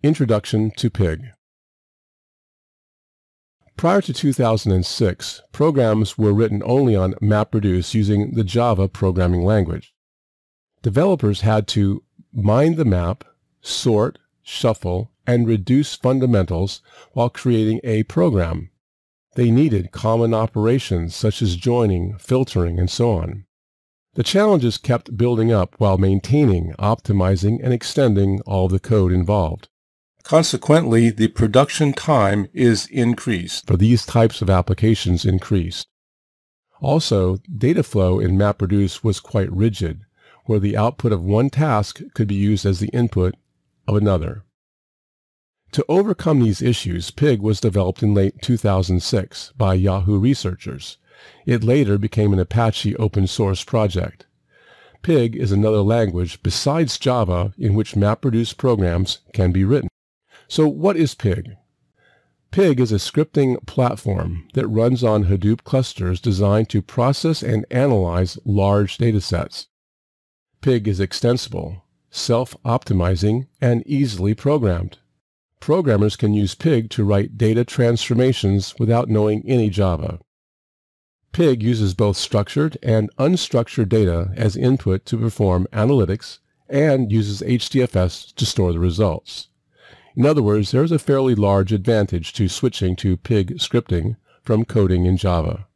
Introduction to Pig Prior to 2006, programs were written only on MapReduce using the Java programming language. Developers had to mind the map, sort, shuffle, and reduce fundamentals while creating a program. They needed common operations such as joining, filtering, and so on. The challenges kept building up while maintaining, optimizing, and extending all the code involved. Consequently, the production time is increased for these types of applications increased. Also, data flow in MapReduce was quite rigid, where the output of one task could be used as the input of another. To overcome these issues, Pig was developed in late 2006 by Yahoo researchers. It later became an Apache open source project. Pig is another language besides Java in which MapReduce programs can be written. So what is Pig? Pig is a scripting platform that runs on Hadoop clusters designed to process and analyze large datasets. Pig is extensible, self-optimizing, and easily programmed. Programmers can use Pig to write data transformations without knowing any Java. Pig uses both structured and unstructured data as input to perform analytics and uses HDFS to store the results. In other words, there is a fairly large advantage to switching to Pig scripting from coding in Java.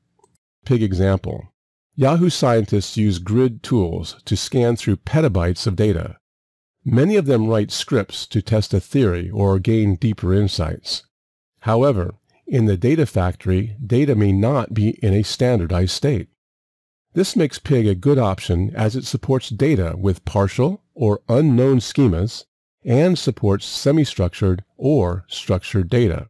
Pig example. Yahoo scientists use grid tools to scan through petabytes of data. Many of them write scripts to test a theory or gain deeper insights. However, in the data factory, data may not be in a standardized state. This makes Pig a good option as it supports data with partial or unknown schemas and supports semi-structured or structured data.